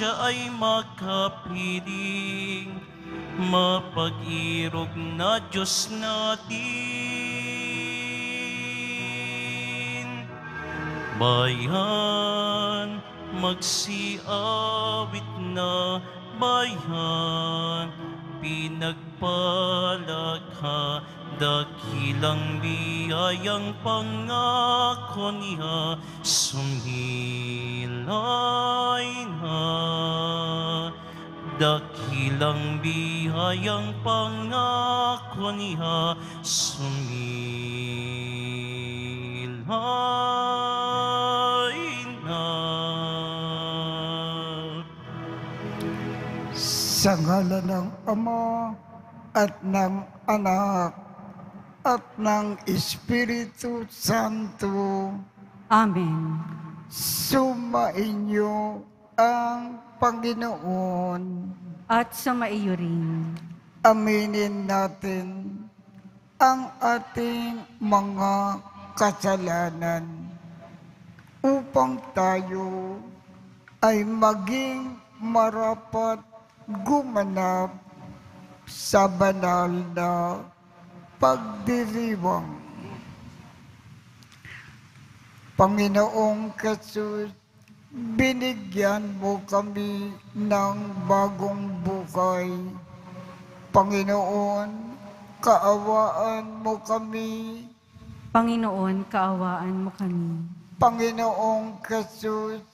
siya ay makapiling, mapag-irog na Diyos natin. Bayan, magsiawit na bayan, pinagpala ka, dakilang biyayang pangako niya, sumilay na. Dakilang biyayang pangako niya, sumilay na. Sa ngala ng Ama at ng Anak at ng Espiritu Santo, Amen. sumainyo ang Panginoon. At sa maiyo rin. Aminin natin ang ating mga kasalanan upang tayo ay maging marapat gumanap sa banal na pagdiriwang. Panginoong Jesus, binigyan mo kami ng bagong buhay. Panginoon, kaawaan mo kami. Panginoon, kaawaan mo kami. Panginoong Jesus,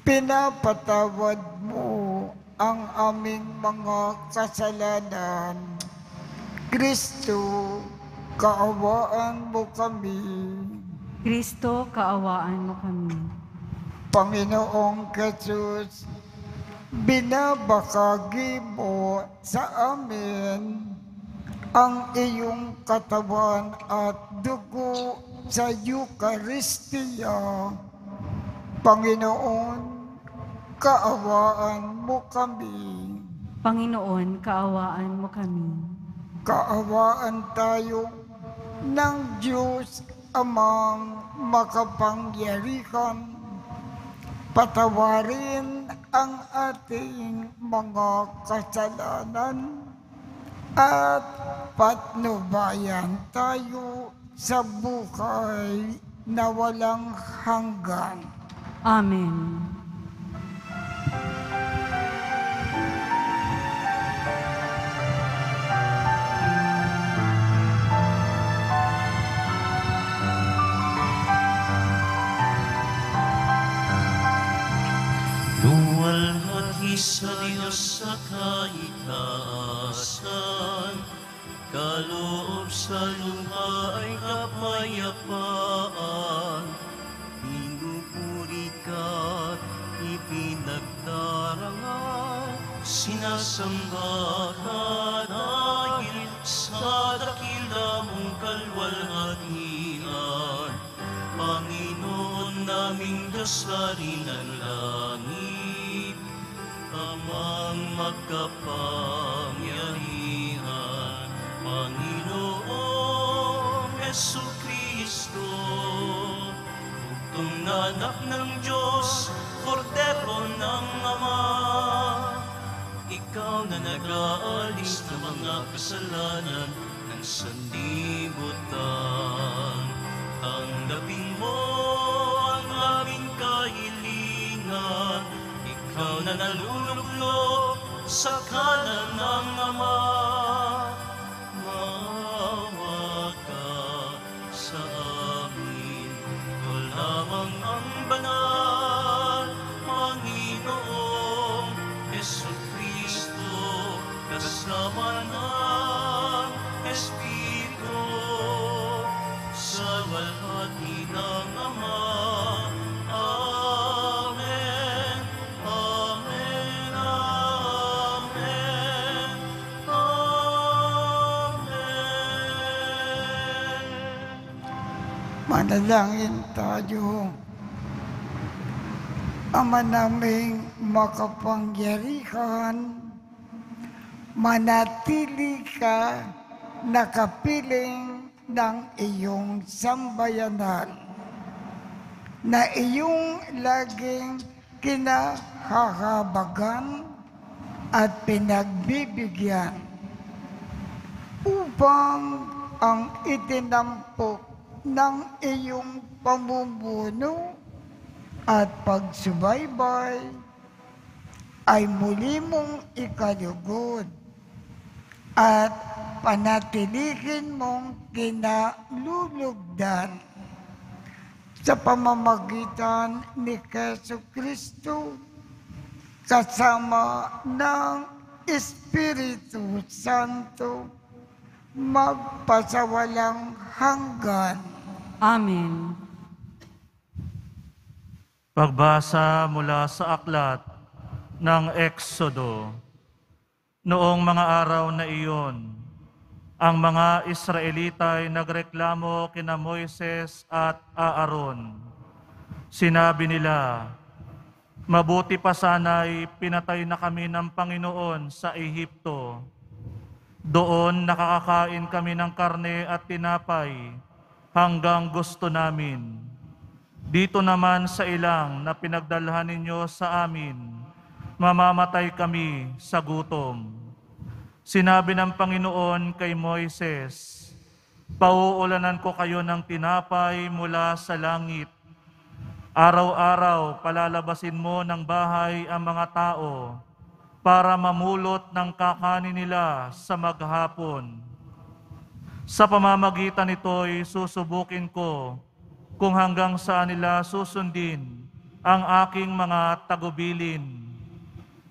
pinapatawad mo ang aming mga kasalanan. Kristo, kaawaan mo kami. Kristo, kaawaan mo kami. Panginoong Jesus, binabakagi mo sa amin ang iyong katawan at dugo sa Eucharistia. Panginoon, kaawaan mo kami. Panginoon, kaawaan mo kami. Kaawaan tayo ng Diyos amang makapangyarihan. Patawarin ang ating mga kasalanan at patnubayan tayo sa buhay na walang hanggan. Amen. Luwalhati sa Diyos sa kaitaasan, kaloob sa lupa ay kapayapaan. Pinupuri ka, ipinagdarangal, sinasamba ka dahil sa dakila mong kalwalhatian. Panginoon naming Diyos ng langit, Amang magkapangyarihan, Panginoong Yesu Kristo, Bugtong na anak ng Diyos, Kordero ng Ama, ikaw na nag-aalis ng mga kasalanan ng sanlibutan. Tanggapin mo ang aming kahilingan, ikaw na naluluklok sa kanan ng Ama. Maawa ka sa amin, ikaw lamang ang banal, Panginoong Yesu Kristo, kasama ng Manalangin tayo. Ama naming makapangyarihan, manatili ka nakapiling ng iyong sambayanan na iyong laging kinahahabagan at pinagbibigyan upang ang itinampok ng iyong pamumuno at pagsubaybay ay muli mong ikalugod at panatilihin mong kinalulugdan sa pamamagitan ni Keso Kristo kasama ng Espiritu Santo magpasawalang hanggan. Amen. Pagbasa mula sa aklat ng Eksodo. Noong mga araw na iyon, ang mga Israelita ay nagreklamo kina Moises at Aaron. Sinabi nila, Mabuti pa sana'y pinatay na kami ng Panginoon sa Ehipto. Doon nakakakain kami ng karne at tinapay hanggang gusto namin. Dito naman sa ilang na pinagdalhan ninyo sa amin, mamamatay kami sa gutom. Sinabi ng Panginoon kay Moises, Pauulanan ko kayo ng tinapay mula sa langit. Araw-araw palalabasin mo ng bahay ang mga tao para mamulot ng kakanin nila sa maghapon. Sa pamamagitan nito'y susubukin ko kung hanggang saan nila susundin ang aking mga tagubilin.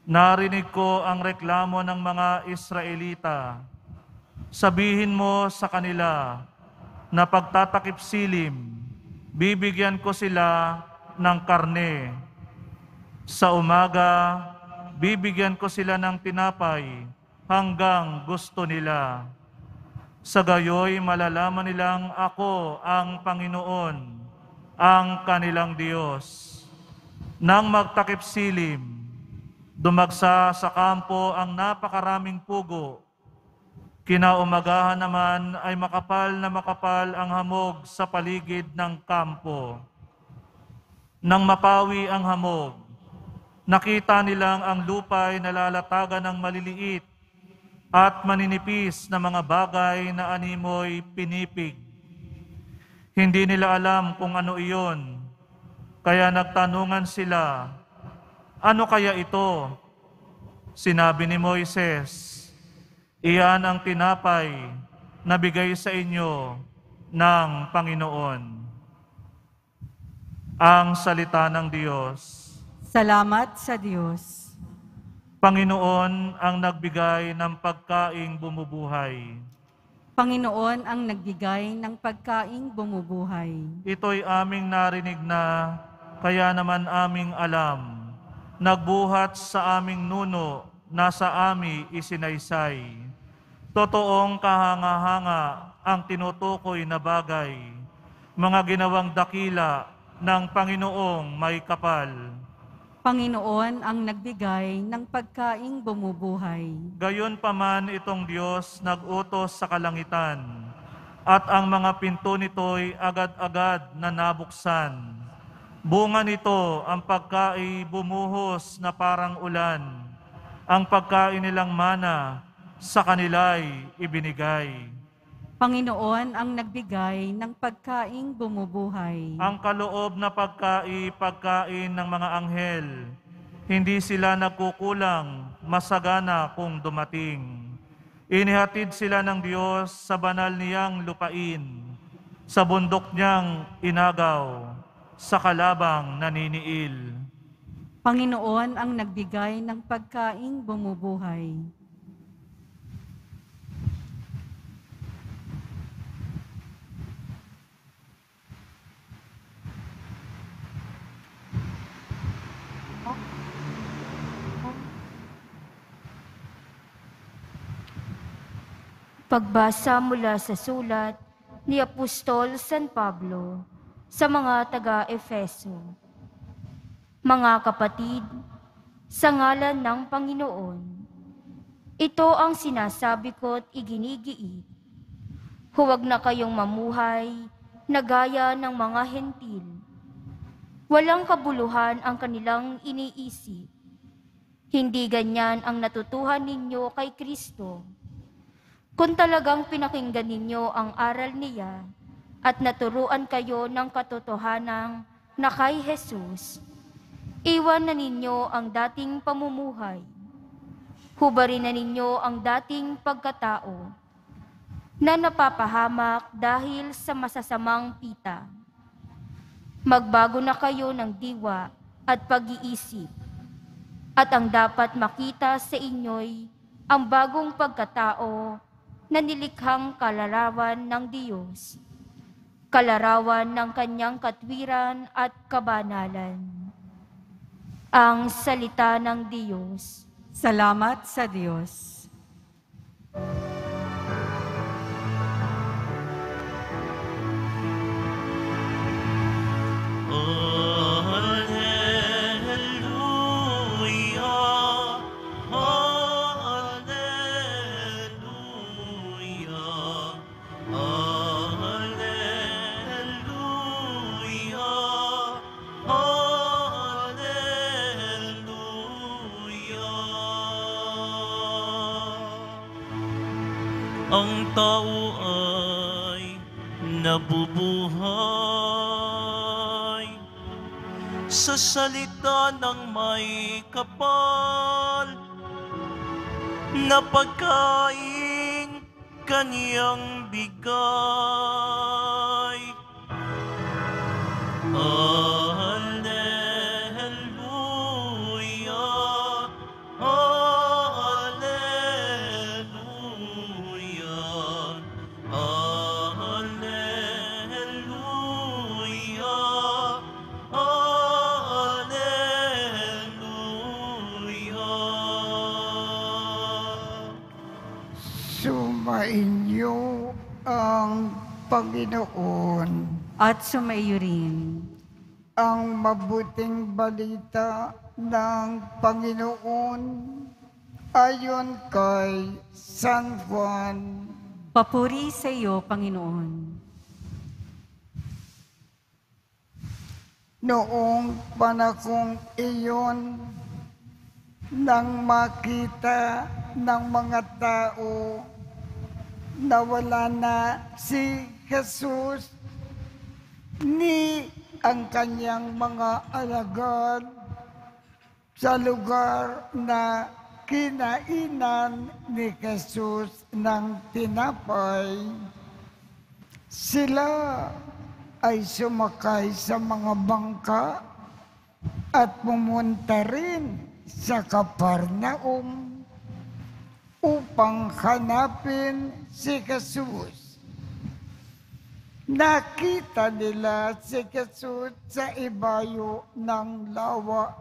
Narinig ko ang reklamo ng mga Israelita. Sabihin mo sa kanila na pagtatakip silim, bibigyan ko sila ng karne. Sa umaga, bibigyan ko sila ng tinapay hanggang gusto nila. Sa gayoy malalaman nilang ako ang Panginoon, ang kanilang Diyos. Nang magtakip silim, dumagsa sa kampo ang napakaraming pugo. Kinaumagahan naman ay makapal na makapal ang hamog sa paligid ng kampo. Nang mapawi ang hamog, nakita nilang ang lupa'y nalalatagan ng maliliit at maninipis na mga bagay na animoy pinipig. Hindi nila alam kung ano iyon, kaya nagtanungan sila, ano kaya ito? Sinabi ni Moises, iyan ang tinapay na bigay sa inyo ng Panginoon. Ang salita ng Diyos. Salamat sa Diyos. Panginoon ang nagbigay ng pagkaing bumubuhay. Panginoon ang nagbigay ng pagkaing bumubuhay. Ito'y aming narinig na, kaya naman aming alam. Nagbuhat sa aming nuno, nasa ami isinaysay. Totoong kahanga-hanga ang tinutukoy na bagay, mga ginawang dakila ng Panginoong may kapal. Panginoon ang nagbigay ng pagkaing bumubuhay. Gayon pa man itong Diyos nag-utos sa kalangitan, at ang mga pinto nito'y agad-agad na nabuksan. Bunga nito ang pagkain bumuhos na parang ulan. Ang pagkain nilang mana sa kanila'y ibinigay. Panginoon ang nagbigay ng pagkaing bumubuhay. Ang kaloob na pagkain, pagkain ng mga anghel, hindi sila nagkukulang, masagana kung dumating. Inihatid sila ng Diyos sa banal niyang lupain, sa bundok niyang inagaw, sa kalabang naniniil. Panginoon ang nagbigay ng pagkaing bumubuhay. Pagbasa mula sa sulat ni Apostol San Pablo sa mga taga-Efeso. Mga kapatid, sa ngalan ng Panginoon, ito ang sinasabi ko't iginigiit. Huwag na kayong mamuhay na gaya ng mga hentil. Walang kabuluhan ang kanilang iniisip. Hindi ganyan ang natutuhan ninyo kay Kristo. Kung talagang pinakinggan ninyo ang aral niya at naturuan kayo ng katotohanang na kay Jesus, iwan na ninyo ang dating pamumuhay. Hubarin na ninyo ang dating pagkatao na napapahamak dahil sa masasamang pita. Magbago na kayo ng diwa at pag-iisip. At ang dapat makita sa inyo'y ang bagong pagkatao na nilikhang kalarawan ng Diyos, kalarawan ng kanyang katwiran at kabanalan. Ang salita ng Diyos. Salamat sa Diyos. Hallelujah, nabubuhay sa salita ng may kapal na pagkain kaniyang bigay. Alleluia, Panginoon, At sumaiyo rin. ang mabuting balita ng Panginoon ayon kay San Juan. Papuri sa iyo, Panginoon. Noong panakong iyon, nang makita ng mga tao na wala na si Jesus ni ang kanyang mga alagad sa lugar na kinainan ni Jesus ng tinapay, sila ay sumakay sa mga bangka at pumunta rin sa Kaparnaum upang hanapin si Jesus. Nakita nila si Jesus sa ibayo ng lawa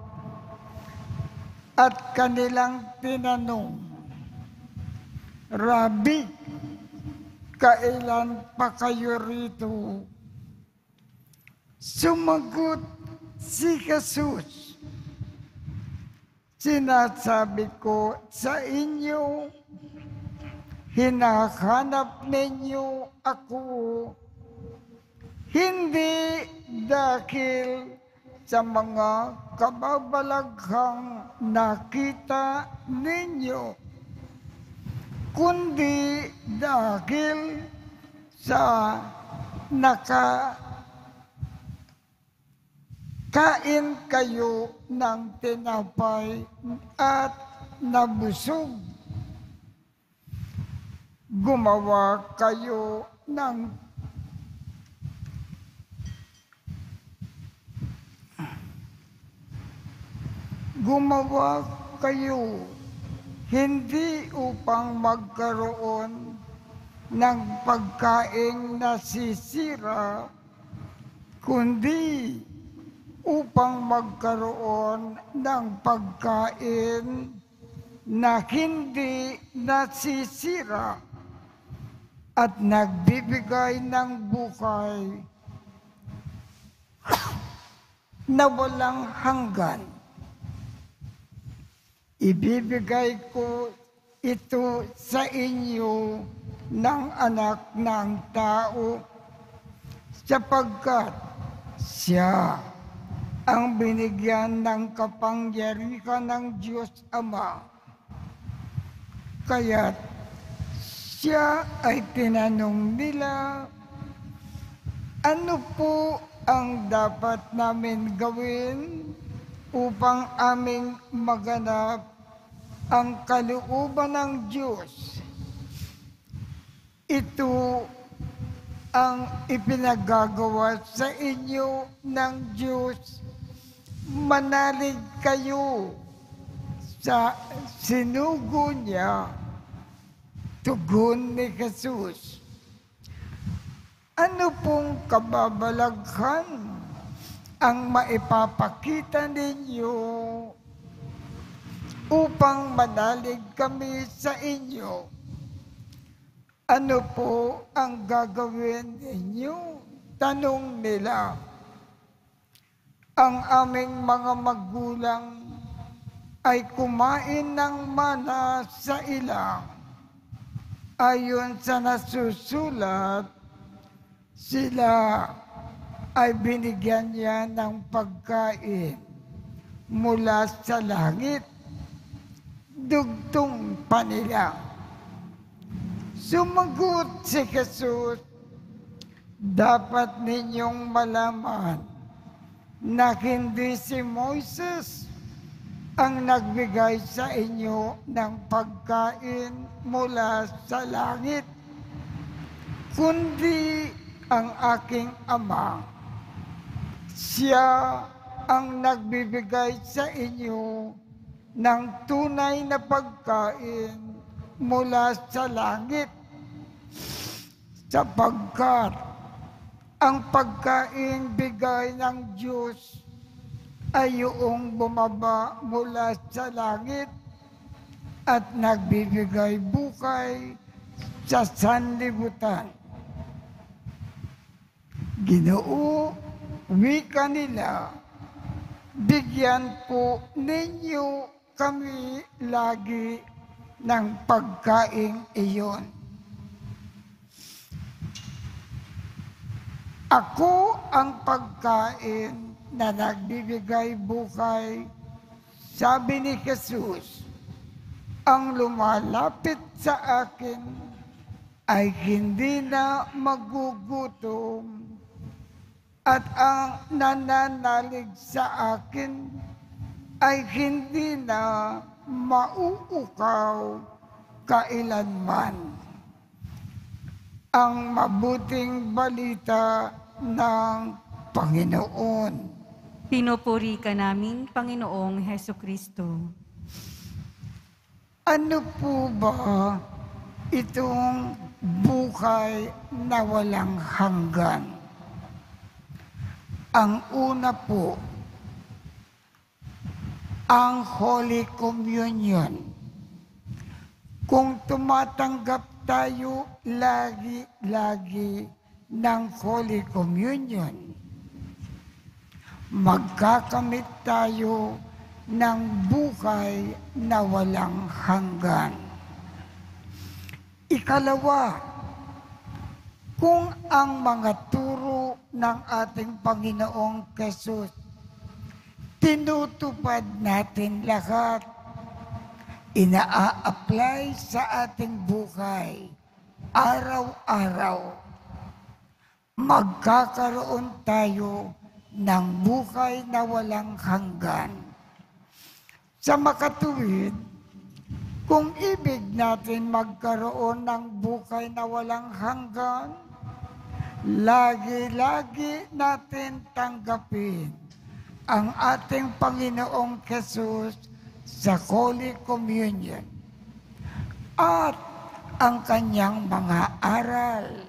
at kanilang tinanong, Rabbi, kailan pa kayo rito? Sumagot si Jesus, Sinasabi ko sa inyo, hinahanap ninyo ako, hindi dahil sa mga kababalaghang nakita ninyo, kundi dahil sa naka kain kayo ng tinapay at nabusog. Gumawa kayo ng gumawa kayo hindi upang magkaroon ng pagkain nasisira, kundi upang magkaroon ng pagkain na hindi nasisira at nagbibigay ng buhay na walang hanggan. Ibibigay ko ito sa inyo ng anak ng tao sapagkat siya ang binigyan ng kapangyarihan ng Diyos Ama. Kaya't siya ay tinanong nila, ano po ang dapat namin gawin upang aming maganap ang kalooban ng Diyos? Ito ang ipinagagawa sa inyo ng Diyos. Manalig kayo sa sinugo niya. Tugon ni Jesus. Ano pong kababalaghan ang maipapakita ninyo upang manalig kami sa inyo? Ano po ang gagawin ninyo? Tanong nila. Ang aming mga magulang ay kumain ng mana sa ilang. Ayon sa nasusulat, sila ay binigyan niya ng pagkain mula sa langit. Dugtong pa nila. Sumagot si Jesus, dapat ninyong malaman na hindi si Moises ang nagbigay sa inyo ng pagkain mula sa langit, kundi ang aking Ama. Siya ang nagbibigay sa inyo ng tunay na pagkain mula sa langit sapagkat ang pagkain bigay ng Diyos ay yung bumaba mula sa langit at nagbibigay bukay sa sanlibutan. Ginoo, wika nila, bigyan po ninyo kami lagi ng pagkain iyon. Ako ang pagkain na nagbibigay bukay, sabi ni Jesus, ang lumalapit sa akin ay hindi na magugutom at ang nananalig sa akin ay hindi na mauukaw kailanman. Ang mabuting balita ng Panginoon. Pinupuri ka namin, Panginoong Heso Kristo. Ano po ba itong buhay na walang hanggan? Ang una po, ang Holy Communion. Kung tumatanggap tayo lagi-lagi ng Holy Communion, magkakamit tayo ng buhay na walang hanggan. Ikalawa, kung ang mga turo ng ating Panginoong Kesus tinutupad natin lahat, ina-apply sa ating buhay araw-araw, magkakaroon tayo ng buhay na walang hanggan. Sa makatuwid, kung ibig natin magkaroon ng buhay na walang hanggan, lagi-lagi natin tanggapin ang ating Panginoong Jesus sa Holy Communion at ang kanyang mga aral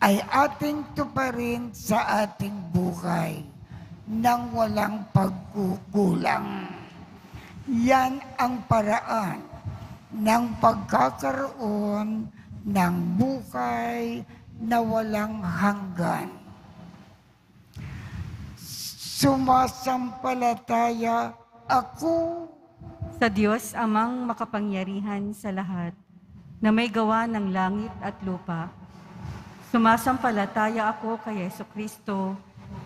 ay ating tuparin sa ating buhay nang walang pagkukulang. Yan ang paraan ng pagkakaroon ng buhay na walang hanggan. Sumasampalataya ako Sa Diyos amang makapangyarihan sa lahat, na may gawa ng langit at lupa. Sumasampalataya ako kay Yeso Kristo,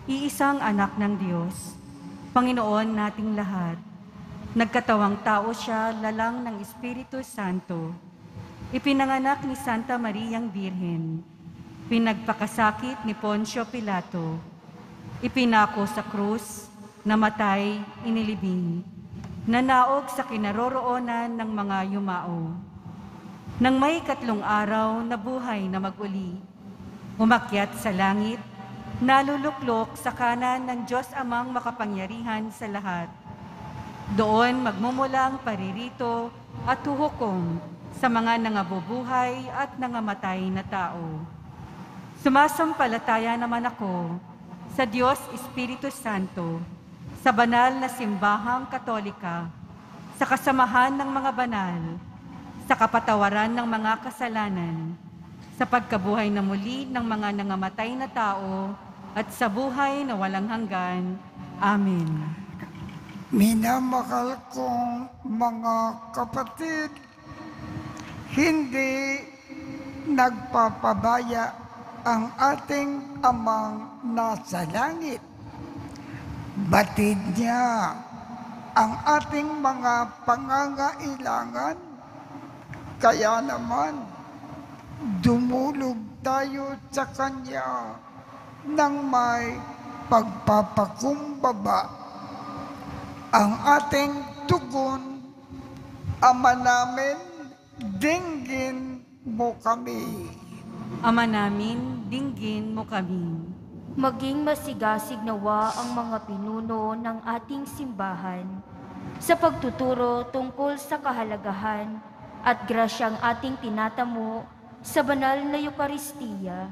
iisang anak ng Diyos, Panginoon nating lahat. Nagkatawang tao siya lalang ng Espiritu Santo. Ipinanganak ni Santa Mariang Birhen. Pinagpakasakit ni Poncio Pilato. Ipinako sa krus, namatay, inilibing. Nanaog sa kinaroroonan ng mga yumao. Nang may katlong araw na buhay na maguli, umakyat sa langit, naluluklok sa kanan ng Diyos amang makapangyarihan sa lahat. Doon magmumula ang paririto at huhukom sa mga nangabubuhay at nangamatay na tao. Sumasampalataya naman ako sa Diyos Espiritu Santo, sa banal na simbahang katolika, sa kasamahan ng mga banal, sa kapatawaran ng mga kasalanan, sa pagkabuhay na muli ng mga nangamatay na tao, at sa buhay na walang hanggan. Amen. Minamahal kong mga kapatid, hindi nagpapabaya ang ating amang nasa langit. Batid niya ang ating mga pangangailangan. Kaya naman, dumulog tayo sa Kanya ng may pagpapakumbaba ang ating tugon, Ama namin, dinggin mo kami. Ama namin, dinggin mo kami. Maging masigasig nawa ang mga pinuno ng ating simbahan sa pagtuturo tungkol sa kahalagahan at grasyang ating tinatamo sa banal na Eukaristiya.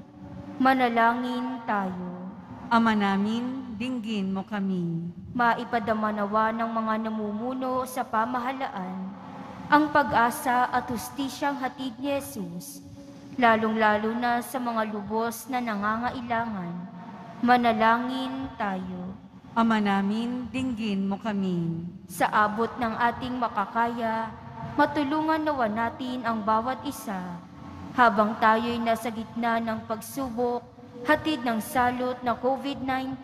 Manalangin tayo. Ama namin, dinggin mo kami. Maipadama nawa ng mga namumuno sa pamahalaan ang pag-asa at hustisyang hatid ni Jesus, lalong-lalo na sa mga lubos na nangangailangan. Manalangin tayo. Ama namin, dinggin mo kami. Sa abot ng ating makakaya, matulungan nawa natin ang bawat isa habang tayo'y nasa gitna ng pagsubok, hatid ng salot na COVID-19.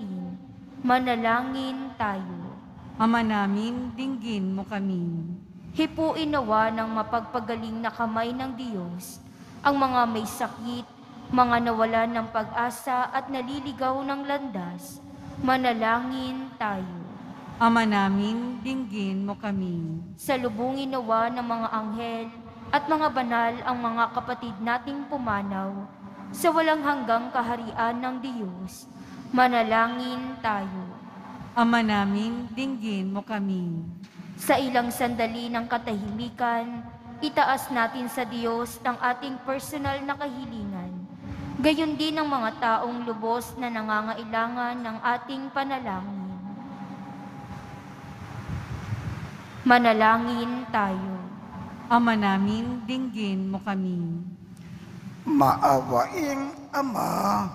Manalangin tayo. Ama namin, dinggin mo kami. Hipuin nawa ng mapagpagaling na kamay ng Diyos ang mga may sakit, mga nawalan ng pag-asa at naliligaw ng landas. Manalangin tayo. Ama namin, dinggin mo kami. Salubungin nawa ng mga anghel at mga banal ang mga kapatid nating pumanaw sa walang hanggang kaharian ng Diyos. Manalangin tayo. Ama namin, dinggin mo kami. Sa ilang sandali ng katahimikan, itaas natin sa Diyos ang ating personal na kahilingan. Gayon din ang mga taong lubos na nangangailangan ng ating panalangin. Manalangin tayo. Ama namin, dinggin mo kami. Maawaing Ama,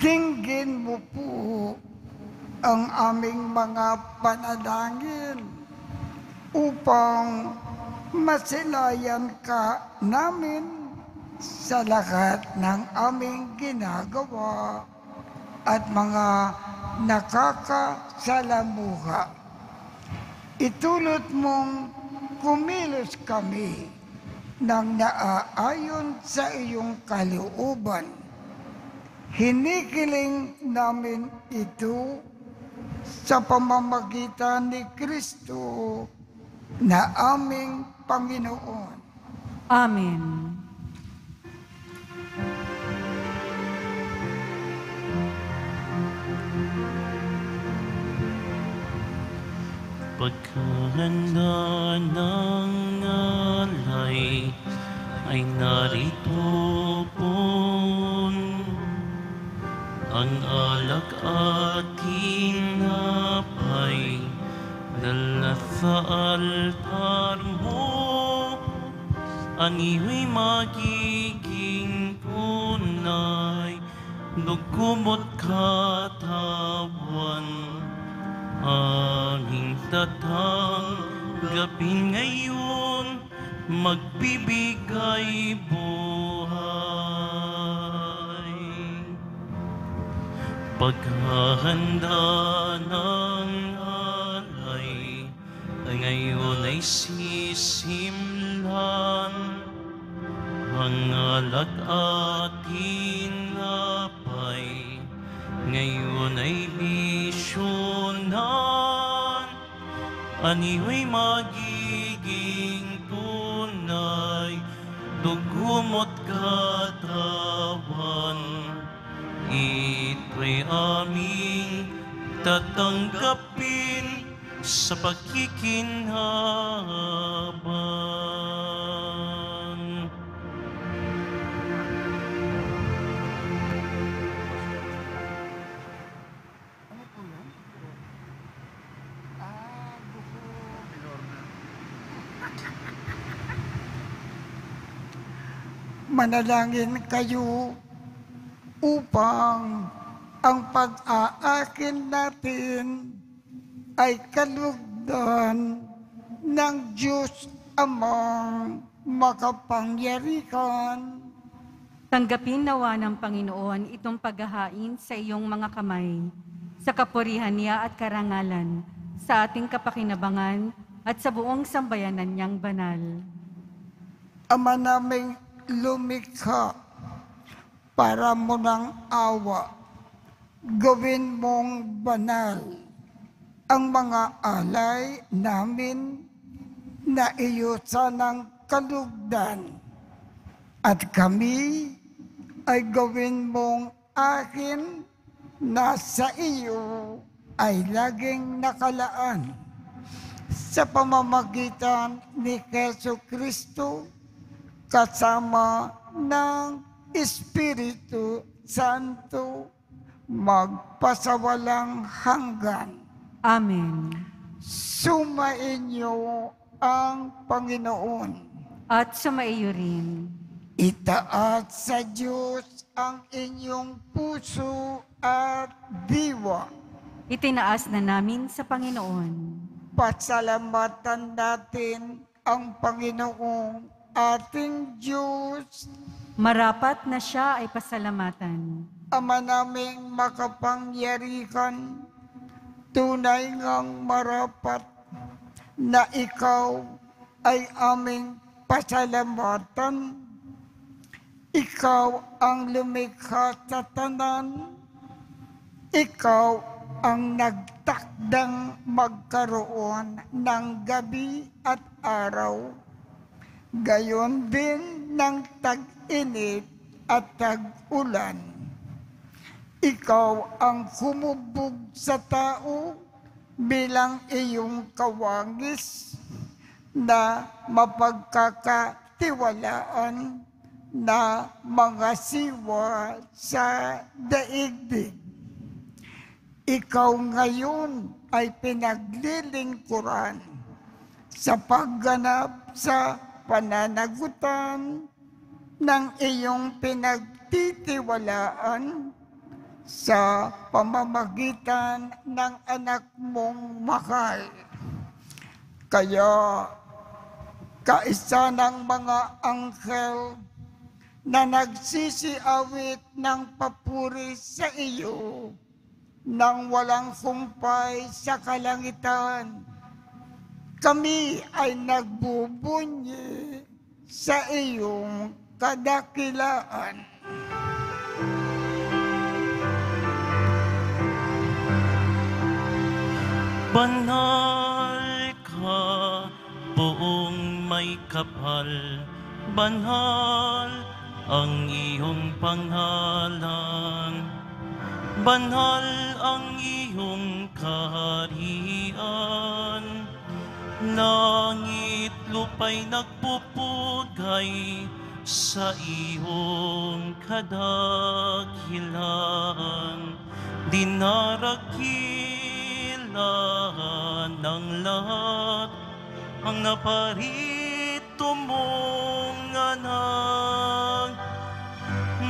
dinggin mo po ang aming mga panalangin upang masilayan ka namin sa lahat ng aming ginagawa at mga nakakasalamuha. Itulot mong kumilos kami nang naaayon sa iyong kalooban. Hinikiling namin ito sa pamamagitan ni Kristo na aming Panginoon. Amen. Pagkahanda ng alay ay narito po ang alak at tinapay dala sa altar mo ang iyo'y magiging tunay, dukumot katawan, aming tatanggapin ngayon, magbibigay buhay. Paghahanda ng alay ay ngayon ay sisimlan ang alak ating napay ngayon ay misyonan aniwa'y magiging tunay dugumo't katawan ito'y aming tatanggapin sa pakikinhabang. Manalangin kayo upang ang pag-aakin natin ay kalugdan ng Diyos amang makapangyarihan. Tanggapin nawa ng Panginoon itong paghahain sa iyong mga kamay, sa kapurihan niya at karangalan, sa ating kapakinabangan at sa buong sambayanan niyang banal. Ama naming lumikha para mo ng awa. Gawin mong banal ang mga alay namin na iyo sanang kalugdan. At kami ay gawin mong akin na sa iyo ay laging nakalaan sa pamamagitan ni Keso Kristo kasama ng Espiritu Santo magpasawalang hanggan. Amen. Sumainyo ang Panginoon. At sumaiyo rin. Itaat sa Diyos ang inyong puso at diwa. Itinaas na namin sa Panginoon. Pasalamatan natin ang Panginoong ating Diyos, Marapat na siya ay pasalamatan. Ama naming makapangyarihan, tunay ngang marapat na ikaw ay aming pasalamatan. Ikaw ang lumikha sa tanan. Ikaw ang nagtakdang magkaroon ng gabi at araw. Gayon din ng tag-init at tag-ulan. Ikaw ang humubog sa tao bilang iyong kawangis na mapagkakatiwalaan na mga siwa sa daigdig. Ikaw ngayon ay pinaglilingkuran sa pagganap sa pananagutan ng iyong pinagtitiwalaan sa pamamagitan ng anak mong mahal. Kaya, kaisa ng mga anghel na nagsisiawit ng papuri sa iyo nang walang kumpay sa kalangitan. Kami ay nagbubunyi sa iyong kadakilaan. Banal ka, buong may kapal, banal ang iyong pangalan. Banal ang iyong kaharian. Langit lupa'y nagpupugay sa iyong kadakilan. Dinarakilan ng lahat ang naparito mong galang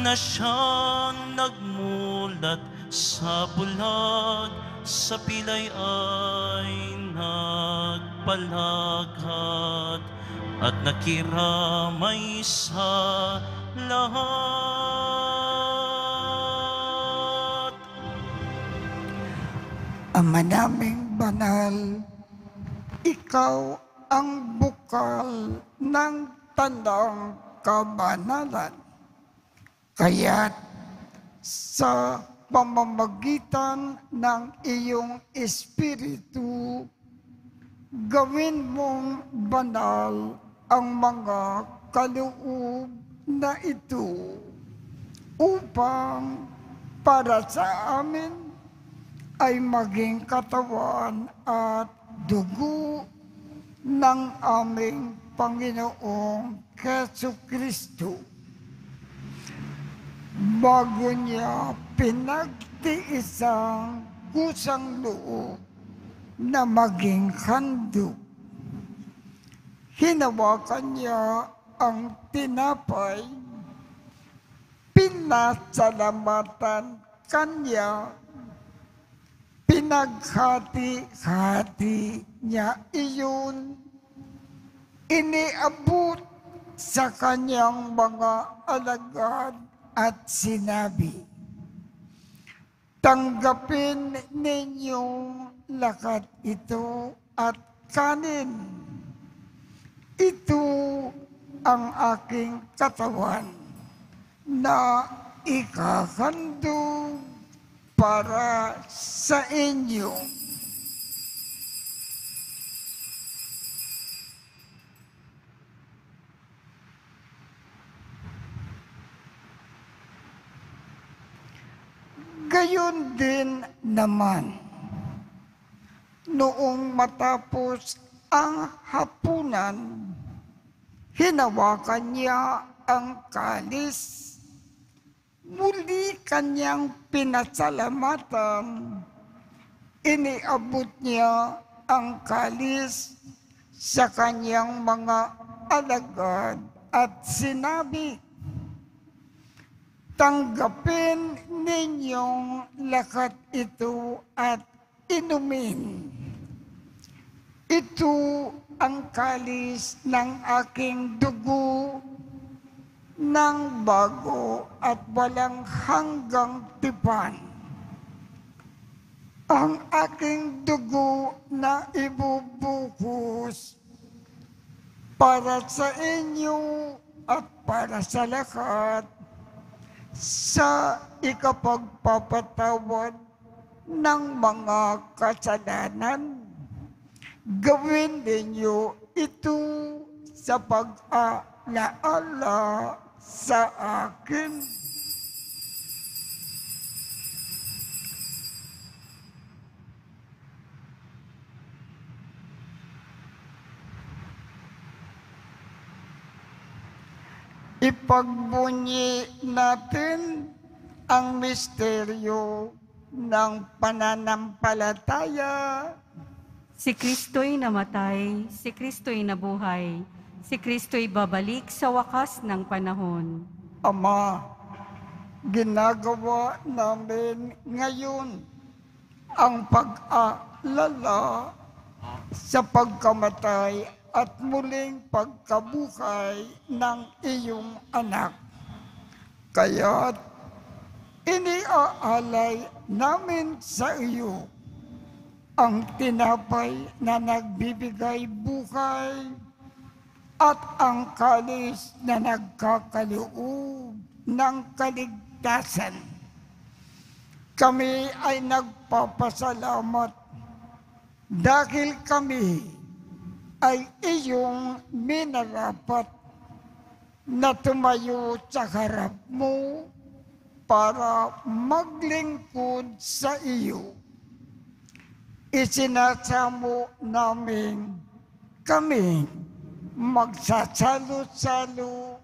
na siyang nagmulat sa bulag sa pilay ay nagpalaghat at nakiramay sa lahat. Ama naming banal, ikaw ang bukal ng tanang kabanalan. Kaya't sa pamamagitan ng iyong espiritu, gawin mong banal ang mga kaloob na ito upang para sa amin ay maging katawan at dugo ng aming Panginoong Keso Kristo. Bago niya pinagtiisang kusang loob na maging handog. Hinawakan niya ang tinapay, pinasalamatan kanya Pinaghati-hati niya iyon. Iniabot sa kanyang mga alagad at sinabi, Tanggapin ninyong lakat ito at kanin. Ito ang aking katawan na ikahandog para sa inyo. Gayon din naman, noong matapos ang hapunan, hinawakan niya ang kalis muli kanyang pinasalamatan. Iniabot niya ang kalis sa kanyang mga alagad at sinabi, Tanggapin ninyong lakat ito at inumin. Ito ang kalis ng aking dugo ng bago at walang hanggang tipan. Ang aking dugo na ibubuhos para sa inyo at para sa lahat sa ikapagpapatawad ng mga kasalanan. Gawin ninyo ito sa pag-alaala sa akin. Ipagbunyi natin ang misteryo ng pananampalataya. Si Kristo'y namatay, si Kristo'y nabuhay, si Kristo'y babalik sa wakas ng panahon. Ama, ginagawa namin ngayon ang pag-alala sa pagkamatay at muling pagkabuhay ng iyong anak. Kaya't iniaalay namin sa iyo ang tinapay na nagbibigay buhay at ang kalis na nagkakaloob ng kaligtasan. Kami ay nagpapasalamat dahil kami ay iyong minarapat na tumayo sa harap mo para maglingkod sa iyo. Isinasamo namin kami magsasalo-salo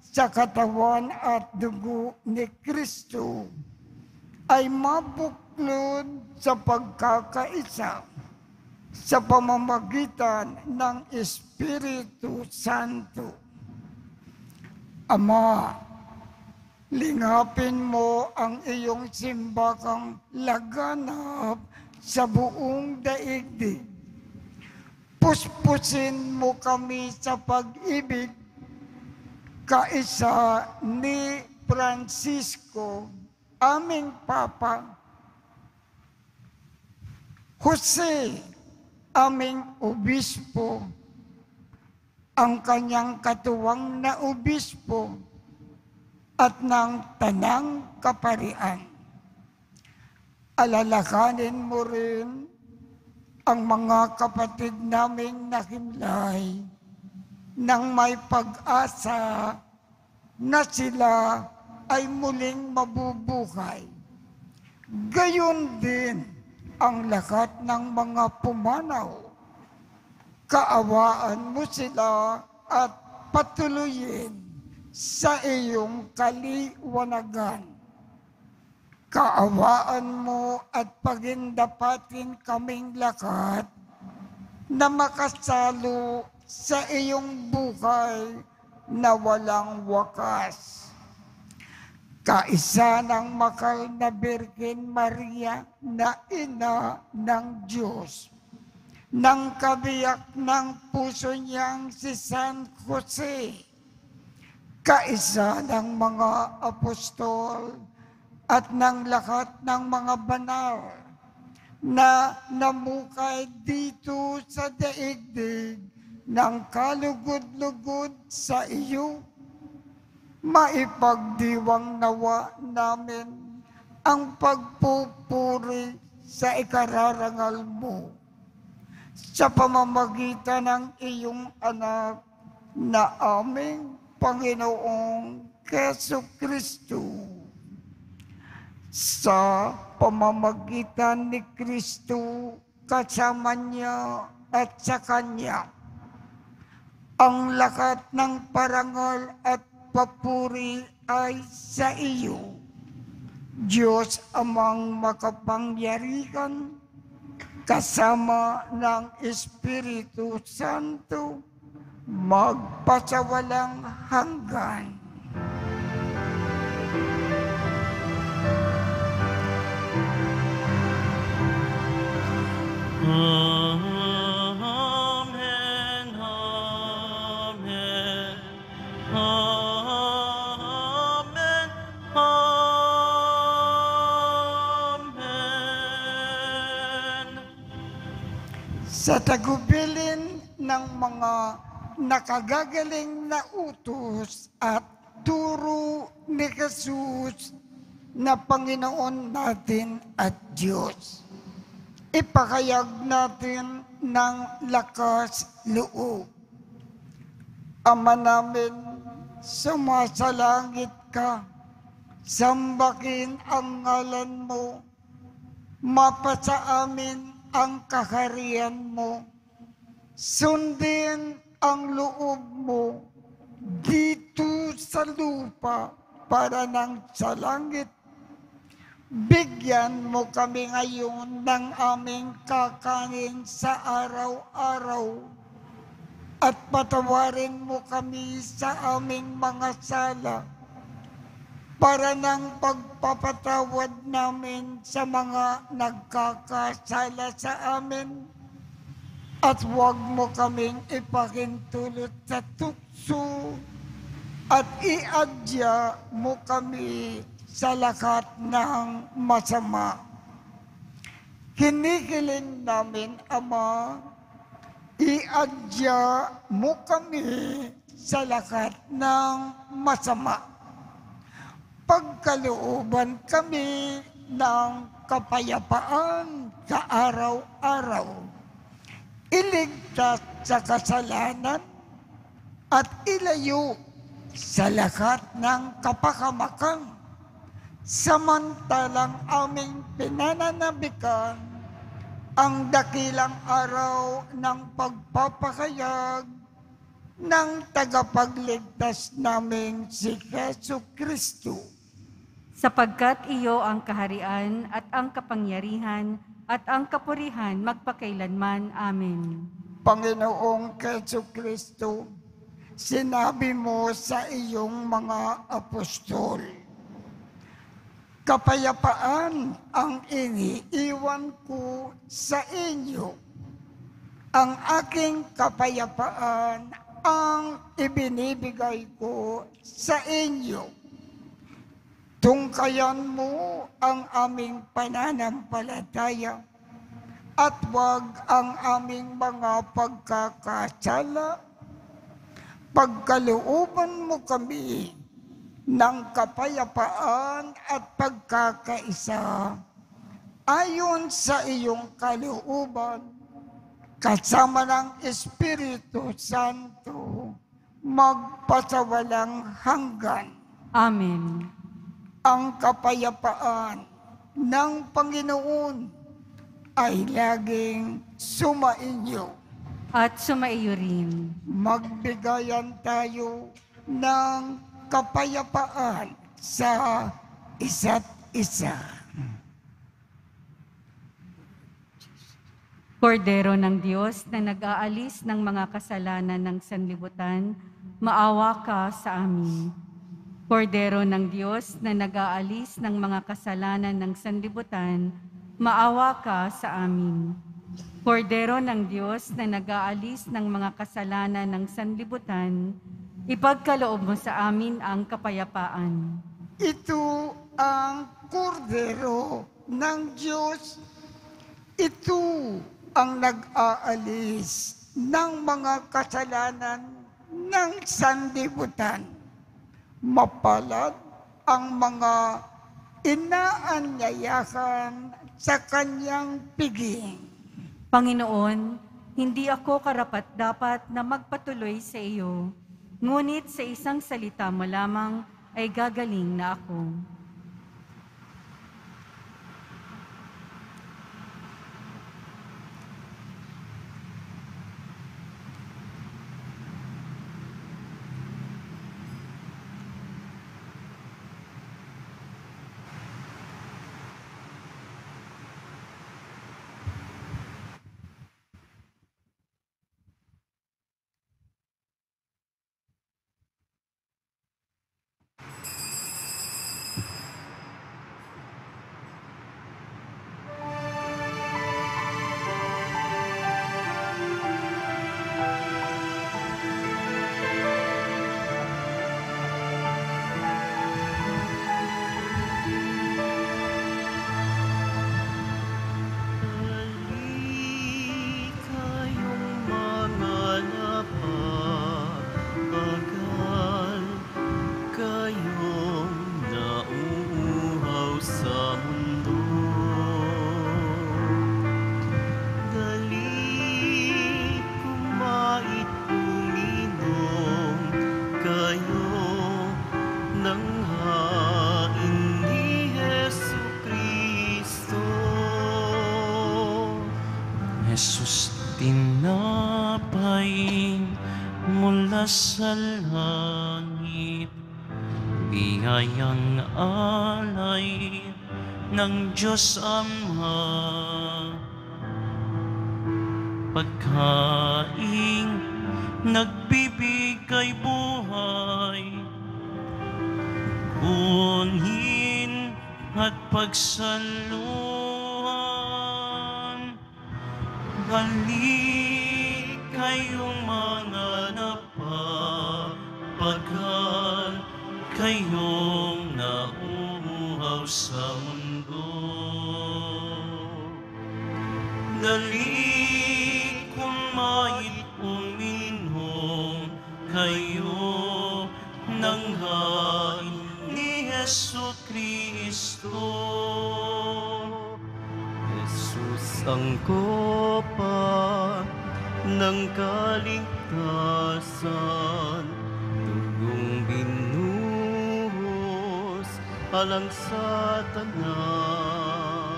sa katawan at dugo ni Kristo ay mabuklod sa pagkakaisa sa pamamagitan ng Espiritu Santo. Ama, lingapin mo ang iyong simbakang laganap sa buong daigdig. Puspusin mo kami sa pag-ibig kaisa ni Francisco, aming Papa, Jose, aming Obispo, ang kanyang katuwang na Obispo, at ng Tanang Kaparian. Alalakanin mo rin ang mga kapatid naming nakimlay nang may pag-asa na sila ay muling mabubuhay. Gayon din ang lahat ng mga pumanaw. Kaawaan mo sila at patuloyin sa iyong kaliwanagan. Kaawaan mo at pagindapatin kaming lahat na makasalo sa iyong buhay na walang wakas. Kaisa ng makal na Birgen Maria na ina ng Diyos, ng kabiyak ng puso niyang si San Jose, kaisa ng mga apostol at ng lahat ng mga banal na namukay dito sa daigdig ng kalugod-lugod sa iyo. Maipagdiwang nawa namin ang pagpupuri sa ikararangal mo sa pamamagitan ng iyong anak na aming Panginoong Keso Kristo. Sa pamamagitan ni Kristo kasama niya at sa Kanya, ang lakat ng parangal at papuri ay sa iyo. Diyos amang makapangyarihan, kasama ng Espiritu Santo, magpasawalang hanggan. Amen, Sa tagubilin ng mga nakagagaling na utos at turo ni Jesus na Panginoon natin at Diyos. Ipakayag natin ng lakas loob. Ama namin, sumasalangit ka, sambakin ang ngalan mo, mapasa amin ang kaharian mo, sundin ang loob mo dito sa lupa para ng sa langit. Bigyan mo kami ngayon ng aming kakanin sa araw-araw. At patawarin mo kami sa aming mga sala para ng pagpapatawad namin sa mga nagkakasala sa amin at huwag mo kaming ipakintulot sa tukso at iadya mo kami sa lakat ng masama. Kinikiling namin, Ama, iadya mo kami sa lakat ng masama. Pagkalooban kami ng kapayapaan sa araw-araw. Iligtas sa kasalanan at ilayo sa lahat ng kapakamakan samantalang aming pinananabikan ang dakilang araw ng pagpapakayag ng tagapagligtas naming si Yesu Kristo. Sapagkat iyo ang kaharian at ang kapangyarihan at ang kapurihan magpakailanman. Amen. Panginoong Yesu Kristo, sinabi mo sa iyong mga apostol. Kapayapaan ang iniiwan ko sa inyo. Ang aking kapayapaan ang ibinibigay ko sa inyo. Tungkayan mo ang aming pananampalataya at wag ang aming mga pagkakasala. Pagkalooban mo kami ng kapayapaan at pagkakaisa ayon sa iyong kalooban kasama ng Espiritu Santo magpasawalang hanggan Amen. Ang kapayapaan ng Panginoon ay laging sumainyo. At sumaiyo rin. Magbigayan tayo ng kapayapaan sa isa't isa. Kordero ng Diyos na nag-aalis ng mga kasalanan ng sanlibutan, maawa ka sa amin. Kordero ng Diyos na nag-aalis ng mga kasalanan ng sanlibutan, maawa ka sa amin. Kordero ng Diyos na nag-aalis ng mga kasalanan ng sanlibutan, ipagkaloob mo sa amin ang kapayapaan. Ito ang kordero ng Diyos. Ito ang nag-aalis ng mga kasalanan ng sandibutan. Mapalad ang mga inaanyayahan sa kanyang piging. Panginoon, hindi ako karapat dapat na magpatuloy sa iyo, ngunit sa isang salita mo lamang ay gagaling na ako. Sa langit, biyayang alay ng Diyos Ama. Pagkaing nagbibigay buhay, kunhin at pagsaluhan. Hali kayong mga napapagal, kayong nauuhaw sa mundo. Dali kumait uminom kayo ng hain ni Yesu Kristo. Jesus ang kopa ng kaligtasan, tugong binuhos alang sa tanan.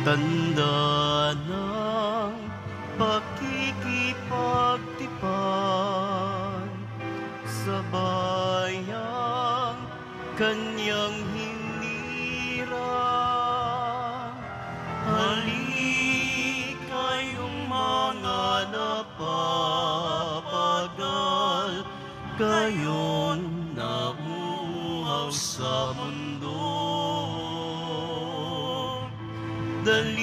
Tanda ng pakikipagtipan sa bayang kanyang nagpapagal Kayo'y nauuhaw sa mundo. Dali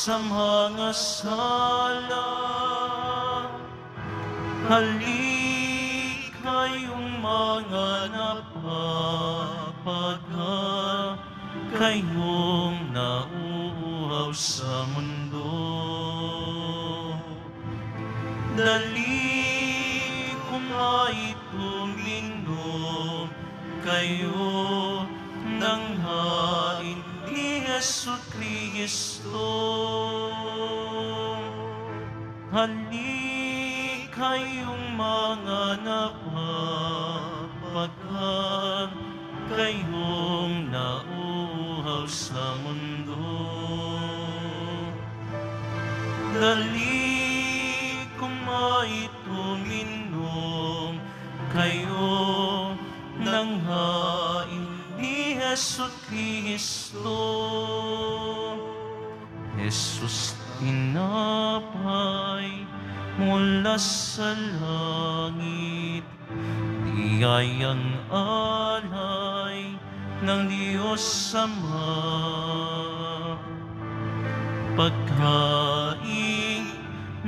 sa mga sala. Halik kayong mga napapaga, kayong nauuhaw sa mundo. Dali kung ay tuminom kayo ng halik. Yesu Kristo, halik kayong mga napapagkat kayong nauuhaw sa mundo. Dali kumain uminom kayo ng hain ni Yesu Kristo. Jesus tinapay mula sa langit, tiyayang alay ng Diyos Ama pagkain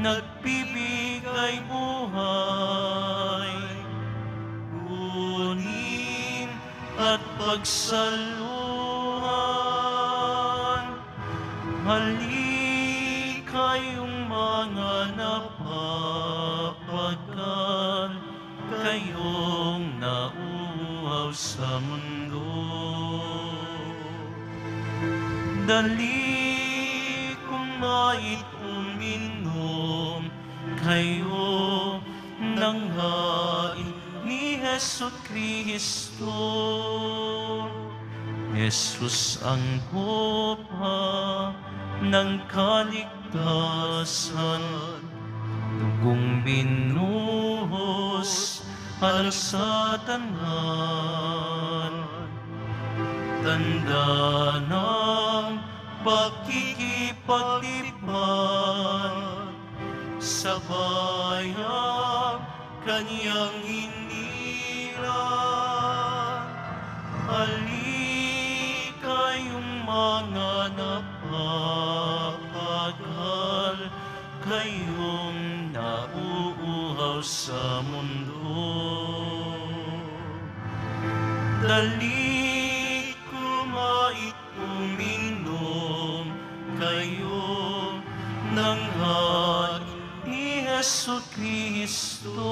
nagbibigay buhay. Kunin at pagsaluhan. Halik kayong mga napapagkan, kayong nauuhaw sa mundo. Dali kumait uminom kayo ng hain ni Yesu Kristo. Jesus ang kopa ng kaligtasan, dugong binuhos halos sa tanan tanda ng pagkikipagtipan sa bayang kanyang inira. Halik kayong mga napapagal, kayong sa mundo. Dali kumait uminom kayo ng Kristo.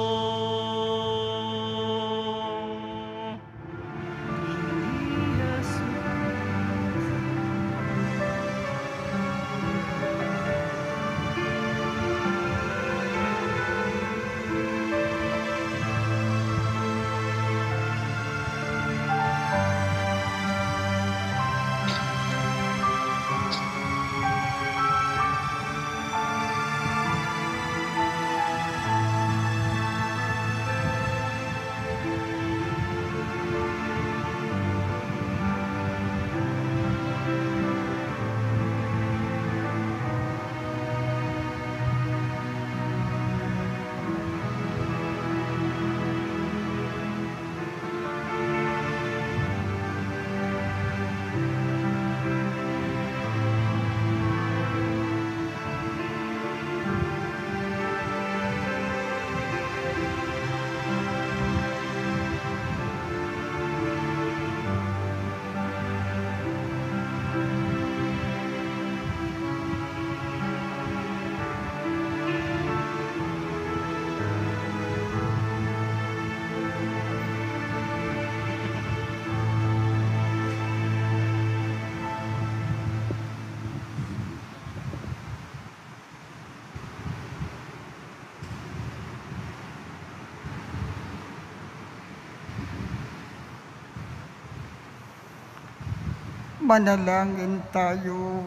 Manalangin tayo.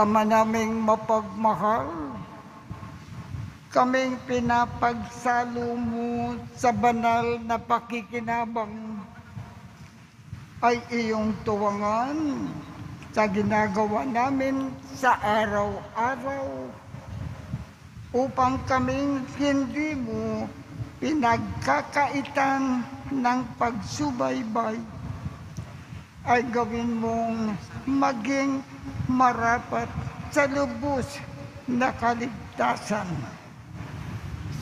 Ama naming mapagmahal, kaming pinapagsalo mo sa banal na pakikinabang ay iyong tuwangan sa ginagawa namin sa araw-araw upang kaming hindi mo pinagkakaitan ng pagsubaybay ay gawin mong maging marapat sa lubos na kaligtasan.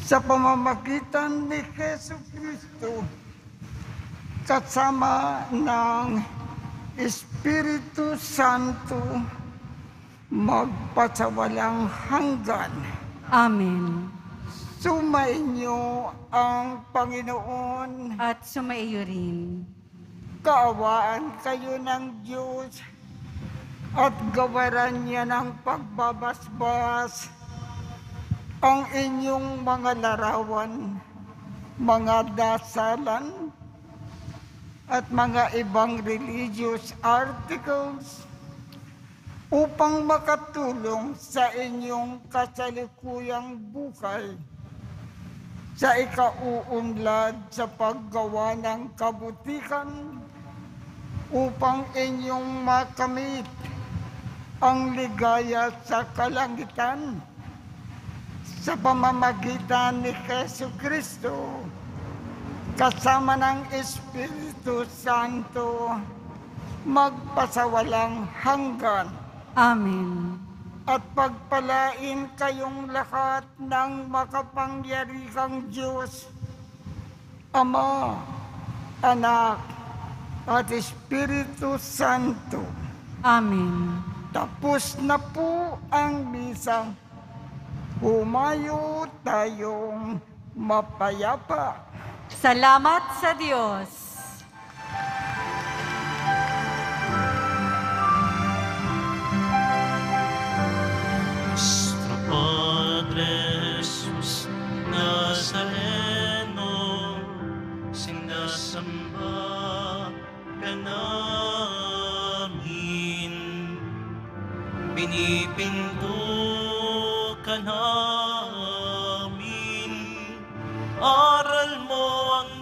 Sa pamamagitan ni Yesu Kristo, kasama ng Espiritu Santo, magpasawalang hanggan. Amen. Sumainyo ang Panginoon. At sumaiyo rin. Kaawaan kayo ng Diyos at gawaran niya ng pagbabasbas ang inyong mga larawan, mga dasalan, at mga ibang religious articles upang makatulong sa inyong kasalukuyang buhay sa ikauunlad sa paggawa ng kabutikan upang inyong makamit ang ligaya sa kalangitan sa pamamagitan ni Yesu Kristo kasama ng Espiritu Santo magpasawalang hanggan Amen. at pagpalain kayong lahat ng makapangyarihang Diyos, Ama, Anak, at Espiritu Santo. Amen. Tapos na po ang misa. Humayo tayong mapayapa. Salamat sa Diyos. Nuestro Padre Jesús Nazareno, namin. Pinipinto ka namin. Aral mo ang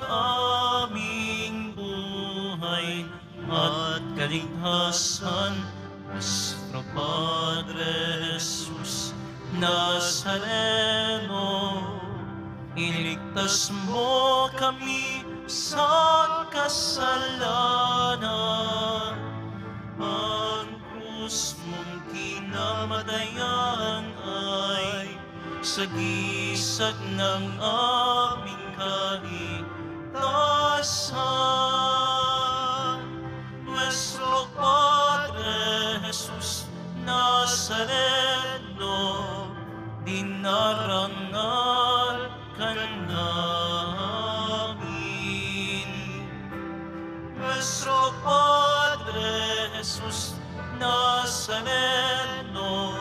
aming buhay at kaligtasan. Nuestro Padre Jesús Nazareno, iligtas mo kami sa kasalanan. Ang krus mong kinamatayan ay sagisag ng aming kaligtasan. Nuestro Padre Jesús Nazareno, dinarangal Nazareno,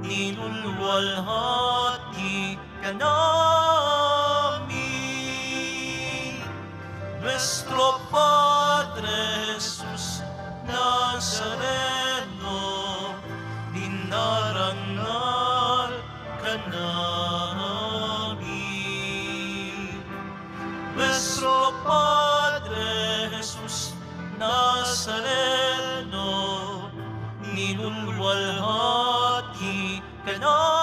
nilulwalhati ka namin. Nuestro Padre Jesús Nazareno, dinarangal ka namin. Nuestro Padre Jesús Nazareno, ka namin.